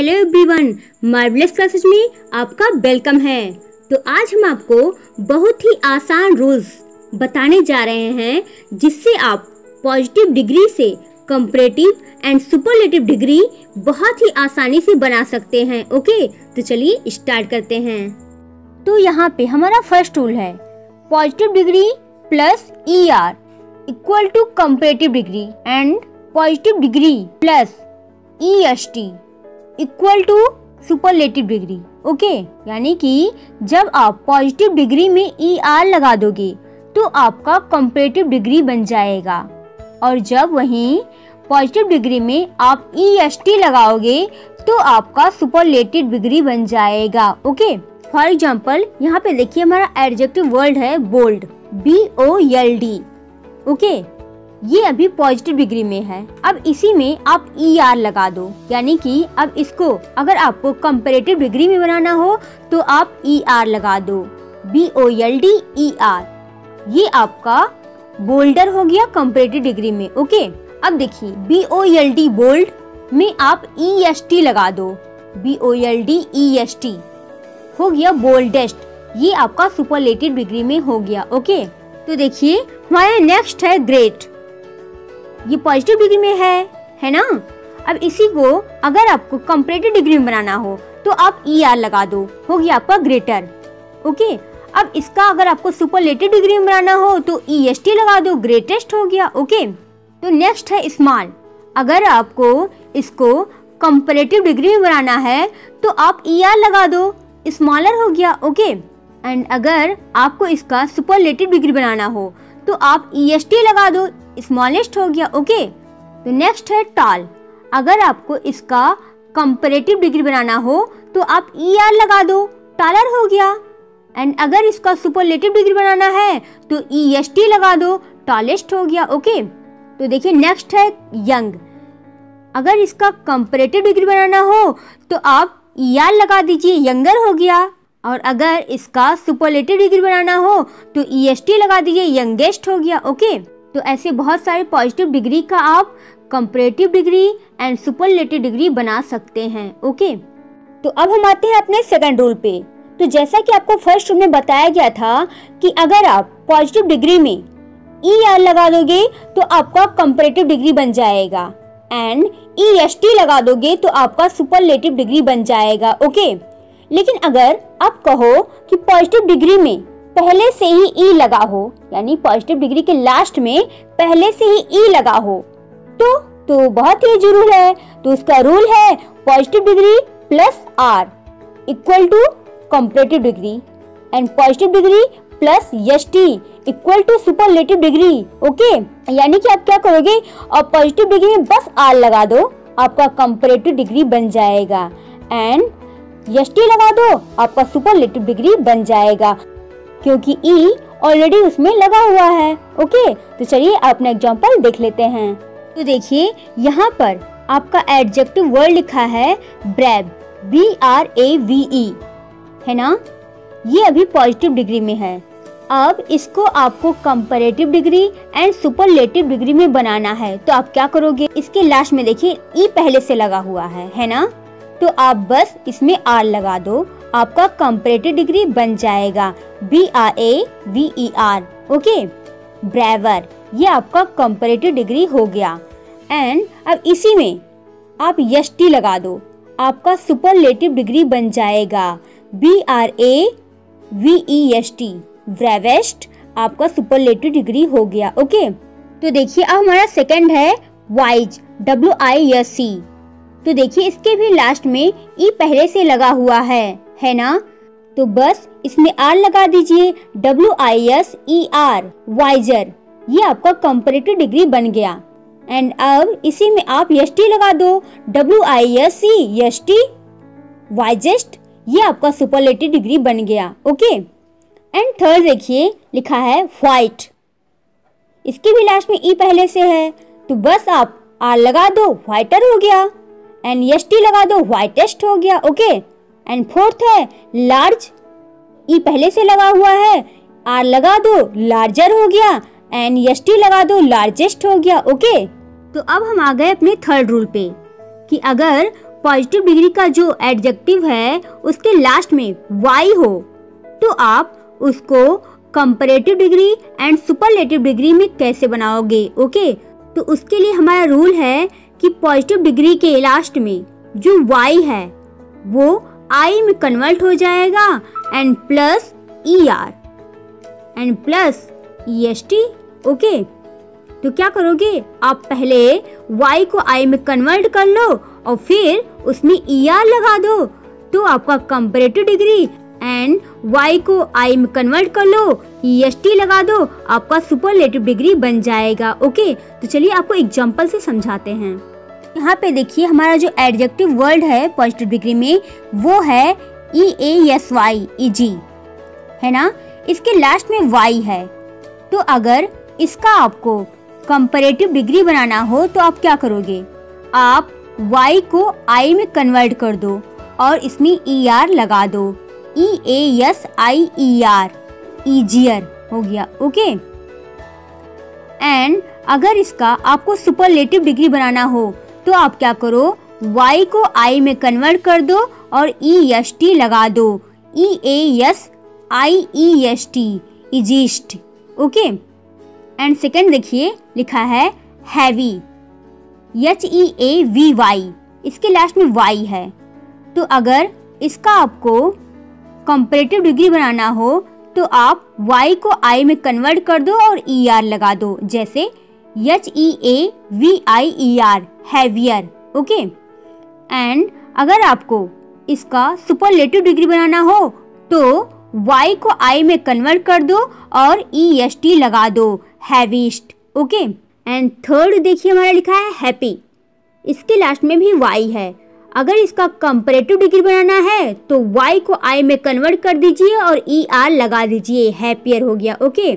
Hello everyone marvellous classes में आपका welcome है। तो आज हम आपको बहुत ही आसान रूल्स बताने जा रहे हैं, जिससे आप पॉजिटिव डिग्री से कंपरेटिव एंड सुपरलेटिव डिग्री बहुत ही आसानी से बना सकते हैं ओके तो चलिए स्टार्ट करते हैं। तो यहाँ पे हमारा फ़र्स्ट रूल है positive degree plus E R equal to comparative degree and positive degree plus E S T equal to superlative degree okay यानी कि जब आप पॉजिटिव डिग्री में ई आर लगा दोगे तो आपका कंपरेटिव डिग्री बन जाएगा। और जब वहीं पॉजिटिव डिग्री में आप ई एस टी लगाओगे तो आपका सुपरलेटिव डिग्री बन जाएगा ओके फॉर एग्ज़ाम्पल यहाँ पे देखिए हमारा एडजेक्टिव वर्ड है bold B O L D okay ये अभी पॉजिटिव डिग्री में है। अब इसी में आप ई e आर लगा दो। यानी कि अब इसको अगर आपको कंपेरेटिव डिग्री में बनाना हो तो आप ई e आर लगा दो। B O L D E R ये आपका बोल्डर हो गया कंपेरेटिव डिग्री में ओके अब देखिए B O L D bold में आप ई एस टी लगा दो। B O L D E S T हो गया बोल्डेस्ट ये आपका सुपरलेटिव डिग्री में हो गया ओके तो देखिए, हमारे नेक्स्ट है ग्रेट ये पॉजिटिव डिग्री में है है ना? अब इसी को अगर आपको कंपरेटिव डिग्री में बनाना हो तो आप ई e आर लगा दो हो गया आपका ग्रेटर ओके अब इसका अगर आपको सुपरलेटिव डिग्री में बनाना हो तो ई एस टी लगा दो ग्रेटेस्ट हो गया ओके तो नेक्स्ट है स्मॉल अगर आपको इसको कंपरेटिव डिग्री में बनाना है तो आप ई e आर लगा दो स्मॉलर हो गया ओके एंड अगर आपको इसका सुपरलेटिव डिग्री बनाना हो तो आप ई एस टी लगा दो स्मॉलेस्ट हो गया ओके तो नेक्स्ट है टॉल अगर आपको इसका कंपरेटिव डिग्री बनाना हो तो आप ई e आर लगा दो टॉलर हो गया. एंड अगर इसका सुपरलेटिव डिग्री बनाना है तो ई एस टी लगा दो टॉलेस्ट हो गया ओके तो देखिए नेक्स्ट है यंग अगर इसका कंपरेटिव डिग्री बनाना हो तो आप ई e आर लगा दीजिए यंगर हो गया. और अगर इसका सुपरलेटिव डिग्री बनाना हो तो ई टी लगा दीजिए यंगेस्ट हो गया ओके तो ऐसे बहुत सारे पॉजिटिव डिग्री का आप comparative degree and superlative degree बना सकते हैं ओके तो अब हम आते हैं अपने सेकंड रूल पे। तो जैसा कि आपको फ़र्स्ट रूल में बताया गया था कि अगर आप पॉजिटिव डिग्री में ई e आर लगा दोगे तो आपका कंपरेटिव डिग्री बन जाएगा। एंड ई एस टी लगा दोगे तो आपका सुपरलेटिव डिग्री बन जाएगा ओके लेकिन अगर आप कहो कि पॉजिटिव डिग्री में पहले से ही ई लगा हो, यानी पॉजिटिव डिग्री के लास्ट में पहले से ही ई लगा हो तो तो बहुत ही ज़रूर है। तो उसका रूल है positive degree plus R equal to comparative degree and positive degree plus S T equal to superlative degree okay यानी कि आप क्या करोगे? और पॉजिटिव डिग्री में बस आर लगा दो, आपका कंपेरेटिव डिग्री बन जाएगा। एंड एस टी लगा दो, आपका सुपर सुपरलेटिव डिग्री बन जाएगा। क्योंकि ई e ऑलरेडी उसमें लगा हुआ है ओके तो चलिए अपना एग्ज़ाम्पल देख लेते हैं। तो देखिए, यहाँ पर आपका एडजेक्टिव वर्ड लिखा है brave B R A V E है ना? ये अभी पॉजिटिव डिग्री में है। अब इसको आपको comparative degree and superlative degree में बनाना है। तो आप क्या करोगे? इसके लास्ट में देखिए ई e पहले से लगा हुआ है है ना? तो आप बस इसमें आर लगा दो। आपका कंपरेटिव डिग्री बन जाएगा। B R A V E R okay braver ये आपका कंपरेटिव डिग्री हो गया। एंड अब इसी में आप यस टी लगा दो। आपका सुपरलेटिव डिग्री बन जाएगा। B R A V E S T bravest आपका सुपरलेटिव डिग्री हो गया ओके तो देखिए, अब हमारा सेकंड है wise W I S C तो देखिए, इसके भी लास्ट में ई e पहले से लगा हुआ है है ना? तो बस इसमें आर लगा दीजिए W I S E R wiser ये आपका कंपेरेटिव डिग्री बन गया। एंड अब इसी में आप एस टी लगा दो W I S C S T wisest ये आपका सुपरलेटिव डिग्री बन गया ओके एंड थर्ड देखिए, लिखा है व्हाइट इसके भी लास्ट में ई e पहले से है तो बस आप आर लगा दो व्हाइटर हो गया। एंड एस टी लगा दो व्हाइटेस्ट हो गया ओके एंड फोर्थ है लार्ज ई पहले से लगा हुआ है आर लगा दो लार्जर हो गया एंड एस टी लगा दो लार्जेस्ट हो गया ओके तो अब हम आ गए अपने थर्ड रूल पे, कि अगर पॉजिटिव डिग्री का जो एडजेक्टिव है, उसके लास्ट में वाई हो तो आप उसको comparative degree and superlative degree में कैसे बनाओगे ओके तो उसके लिए हमारा रूल है कि पॉजिटिव डिग्री के लास्ट में जो y है, वो i में कन्वर्ट हो जाएगा and plus E R and plus E S T okay तो क्या करोगे? आप पहले y को i में कन्वर्ट कर लो और फिर उसमें ई आर लगा दो। तो आपका कंपरेटिव डिग्री एंड y को i में कन्वर्ट कर लो। ई एस टी लगा दो, आपका सुपरलेटिव डिग्री बन जाएगा ओके तो चलिए आपको एग्जांपल से समझाते हैं। यहाँ पे देखिए, हमारा जो एडजेक्टिव वर्ड है पॉजिटिव डिग्री में, वो है ई ए एस वाई ई जी है ना? इसके लास्ट में वाई है। तो अगर इसका आपको कंपरेटिव डिग्री बनाना हो तो आप क्या करोगे? आप वाई को आई में कन्वर्ट कर दो और इसमें ई e आर लगा दो। E A S I E R easier हो गया ओके एंड अगर इसका आपको सुपरलेटिव डिग्री बनाना हो तो आप क्या करो? Y को i में कन्वर्ट कर दो और ई एस टी लगा दो। E A S I E S T easiest okay and second देखिए, लिखा है heavy H E A V Y इसके लास्ट में वाई है। तो अगर इसका आपको कंपेरेटिव डिग्री बनाना हो तो आप y को i में कन्वर्ट कर दो और ई e आर लगा दो, जैसे H E A V I E R heavier okay and अगर आपको इसका सुपरलेटिव डिग्री बनाना हो तो y को i में कन्वर्ट कर दो और ई एस टी लगा दो हैवीस्ट ओके एंड थर्ड देखिए हमारा लिखा है हैप्पी इसके लास्ट में भी y है। अगर इसका कंपरेटिव डिग्री बनाना है तो y को i में कन्वर्ट कर दीजिए और ई e आर लगा दीजिए। हैप्पियर हो गया ओके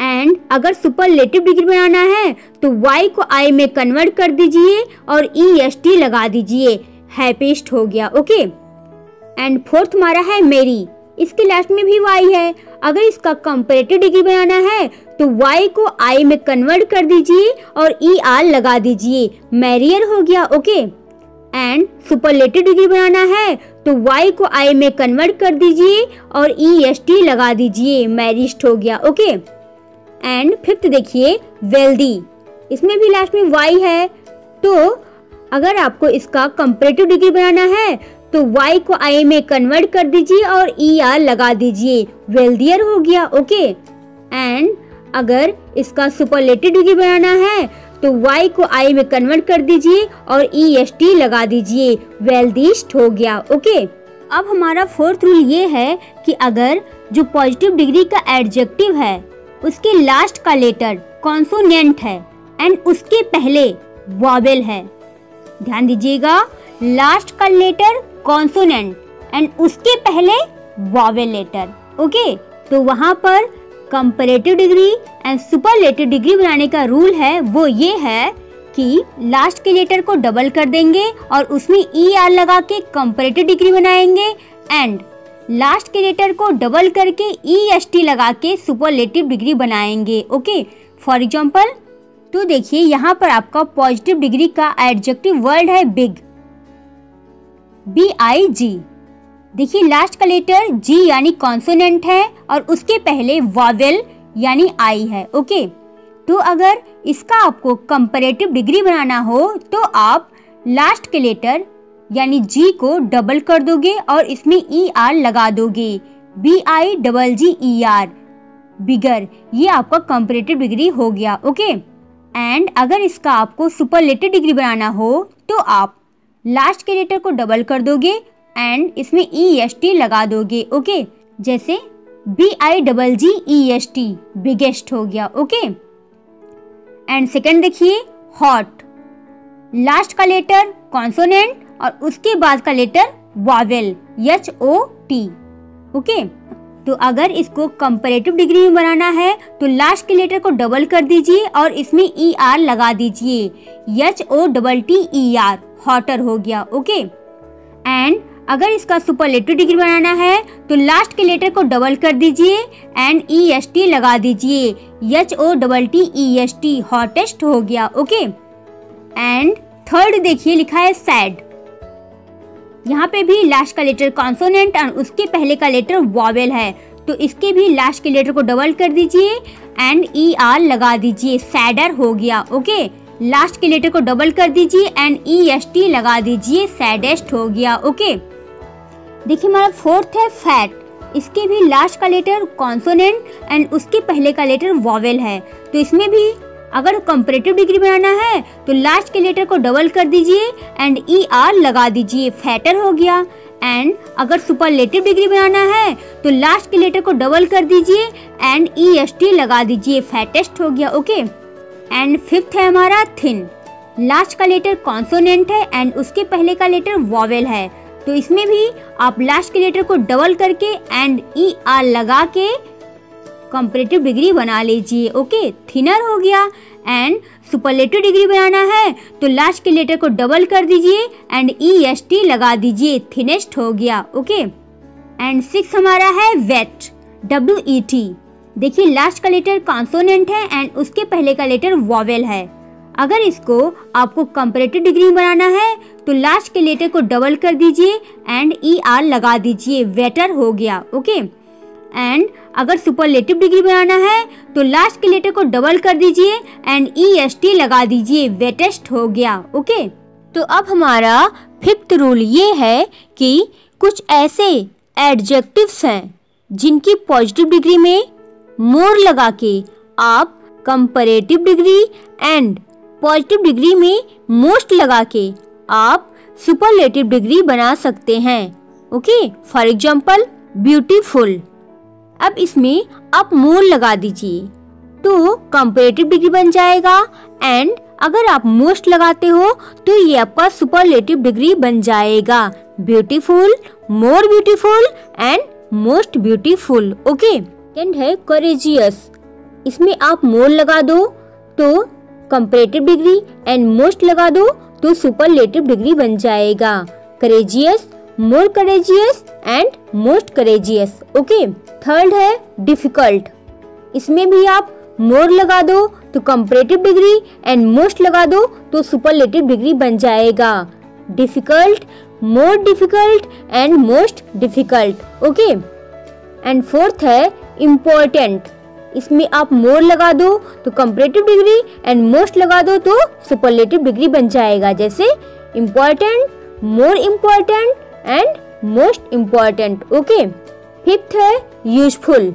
एंड अगर सुपरलेटिव डिग्री बनाना है तो y को i में कन्वर्ट कर दीजिए और ई एस टी लगा दीजिए। हैप्पीस्ट हो गया ओके एंड फोर्थ हमारा है मेरी इसके लास्ट में भी y है। अगर इसका कंपरेटिव डिग्री बनाना है तो y को i में कन्वर्ट कर दीजिए और ई e आर लगा दीजिए। मैरियर हो गया ओके एंड सुपरलेटिव डिग्री बनाना है तो y को i में कन्वर्ट कर दीजिए और ई एस टी लगा दीजिए। मैरिस्ट हो गया ओके एंड फिफ्थ देखिए वेल्दी इसमें भी लास्ट में y है। तो अगर आपको इसका कंपेरेटिव डिग्री बनाना है तो y को i में कन्वर्ट कर दीजिए और ई आर लगा दीजिए। वेल्दियर हो गया ओके एंड अगर इसका सुपरलेटिव डिग्री बनाना है तो y को i में कन्वर्ट कर दीजिए और ई एस टी लगा दीजिए। वेल्दिस्ट हो गया ओके अब हमारा फोर्थ रूल ये है कि अगर जो पॉजिटिव डिग्री का एडजेक्टिव है, उसके लास्ट का लेटर कॉन्सोनेंट है एंड उसके पहले वॉवेल है। ध्यान दीजिएगा लास्ट का लेटर कॉन्सोनेंट एंड उसके पहले वॉवेल लेटर ओके तो वहाँ पर comparative degree and superlative degree बनाने का रूल है, वो ये है कि लास्ट के लेटर को डबल कर देंगे और उसमें ई e आर लगा के कंपरेटिव डिग्री बनाएँगे एंड लास्ट के लेटर को डबल करके ई एस टी लगा के सुपरलेटिव डिग्री बनाएँगे ओके फॉर एग्ज़ाम्पल तो देखिए, यहाँ पर आपका पॉजिटिव डिग्री का एडजेक्टिव वर्ड है बिग बी आई जी देखिए लास्ट का लेटर जी यानी कॉन्सोनेंट है और उसके पहले वॉवेल यानी आई है ओके तो अगर इसका आपको कंपरेटिव डिग्री बनाना हो तो आप लास्ट के लेटर यानी जी को डबल कर दोगे और इसमें ई e आर लगा दोगे। B I double G E R bigger ये आपका कंपेरेटिव डिग्री हो गया ओके एंड अगर इसका आपको सुपर सुपरलेटिव डिग्री बनाना हो तो आप लास्ट के लेटर को डबल कर दोगे एंड इसमें ई एस टी लगा दोगे ओके जैसे B I double G E S T biggest हो गया ओके एंड सेकेंड देखिए हॉट लास्ट का लेटर कॉन्सोनेंट और उसके बाद का letter vowel H O T okay तो अगर इसको कंपेरेटिव डिग्री में बनाना है तो लास्ट के लेटर को डबल कर दीजिए और इसमें ई e आर लगा दीजिए H O double T E R hotter हो गया ओके एंड अगर इसका सुपरलेटिव डिग्री बनाना है तो लास्ट के लेटर को डबल कर दीजिए एंड ई एस टी लगा दीजिए। H O double T E S T hottest हो गया ओके एंड थर्ड देखिए, लिखा है सैड यहाँ पे भी लास्ट का लेटर कॉन्सोनेंट और उसके पहले का लेटर वॉवेल है। तो इसके भी लास्ट के लेटर को डबल कर दीजिए एंड ई आर लगा दीजिए। सैडर हो गया ओके लास्ट के लेटर को डबल कर दीजिए एंड ई एस टी लगा दीजिए। सैडेस्ट हो गया ओके देखिए, हमारा फोर्थ है फैट इसके भी लास्ट का लेटर कॉन्सोनेंट एंड उसके पहले का लेटर वॉवेल है. तो इसमें भी अगर कंपरेटिव डिग्री बनाना है तो लास्ट के लेटर को डबल कर दीजिए एंड ई आर लगा दीजिए. फैटर हो गया. एंड अगर सुपरलेटिव डिग्री बनाना है तो लास्ट के लेटर को डबल कर दीजिए एंड ई एस टी लगा दीजिए. फैटेस्ट हो गया ओके एंड फिफ्थ है हमारा थिन लास्ट का लेटर कॉन्सोनेंट है एंड उसके पहले का लेटर वॉवेल है. तो इसमें भी आप लास्ट के लेटर को डबल करके एंड ई आर लगा के कंपरेटिव डिग्री बना लीजिए ओके थिनर हो गया एंड सुपरलेटिव डिग्री बनाना है तो लास्ट के लेटर को डबल कर दीजिए एंड ई एस टी लगा दीजिए थिनेस्ट हो गया ओके एंड सिक्स हमारा है वेट डब्ल्यू ई टी देखिए लास्ट का लेटर कॉन्सोनेंट है एंड उसके पहले का लेटर वॉवेल है। अगर इसको आपको कंपरेटिव डिग्री बनाना है तो लास्ट के लेटर को डबल कर दीजिए एंड ई आर लगा दीजिए वेटर हो गया ओके एंड अगर सुपरलेटिव डिग्री बनाना है तो लास्ट के लेटर को डबल कर दीजिए एंड ई एस टी लगा दीजिए वेटेस्ट हो गया ओके तो अब हमारा फिफ्थ रूल ये है कि कुछ ऐसे एडजेक्टिव्स हैं, जिनकी पॉजिटिव डिग्री में मोर लगा के आप comparative degree and positive degree में मोस्ट लगा के आप सुपरलेटिव डिग्री बना सकते हैं। ओके फॉर एग्ज़ाम्पल ब्यूटीफुल अब इसमें आप मोर लगा दीजिए। तो कंपेरेटिव डिग्री बन जाएगा एंड अगर आप मोस्ट लगाते हो तो ये आपका सुपरलेटिव डिग्री बन जाएगा। Beautiful more beautiful and most beautiful okay and है करेजियस इसमें आप मोर लगा दो तो कंपेरेटिव डिग्री एंड मोस्ट लगा दो तो सुपरलेटिव डिग्री बन जाएगा। Courageous more courageous and most courageous okay third है डिफ़िकल्ट इसमें भी आप मोर लगा दो तो कंपरेटिव डिग्री एंड मोस्ट लगा दो तो सुपरलेटिव डिग्री बन जाएगा। Difficult more difficult and most difficult okay and fourth है इम्पोर्टेंट इसमें आप मोर लगा दो तो कंपरेटिव डिग्री एंड मोस्ट लगा दो तो सुपरलेटिव डिग्री बन जाएगा, जैसे important more important and most important okay fifth है यूजफुल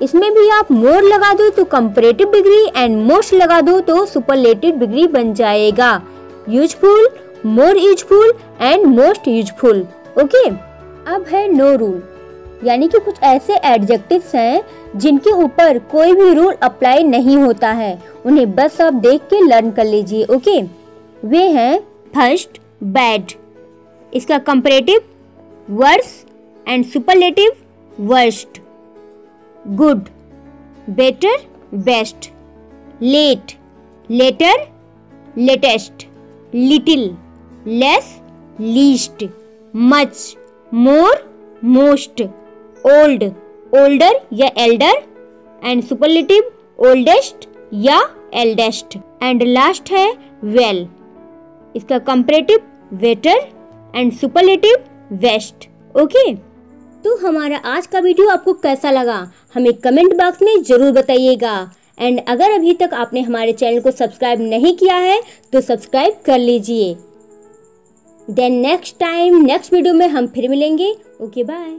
इसमें भी आप मोर लगा दो तो कंपरेटिव डिग्री एंड मोस्ट लगा दो तो सुपरलेटिव डिग्री बन जाएगा। Useful more useful and most useful okay अब है नो रूल यानी कि कुछ ऐसे एडजेक्टिव्स हैं जिनके ऊपर कोई भी रूल अप्लाई नहीं होता है। उन्हें बस आप देख के लर्न कर लीजिए ओके वे हैं फ़र्स्ट बैड इसका comparative worse and superlative worst good better best late later latest little less least much more most old, older या एल्डर एंड सुपरलेटिव ओल्डेस्ट या एल्डेस्ट एंड लास्ट है वेल well. इसका comparative better and superlative best okay तो हमारा आज का video आपको कैसा लगा? हमें कमेंट बॉक्स में ज़रूर बताइएगा. एंड अगर अभी तक आपने हमारे चैनल को सब्सक्राइब नहीं किया है तो सब्सक्राइब कर लीजिए. Then next time next video में हम फिर मिलेंगे. Okay bye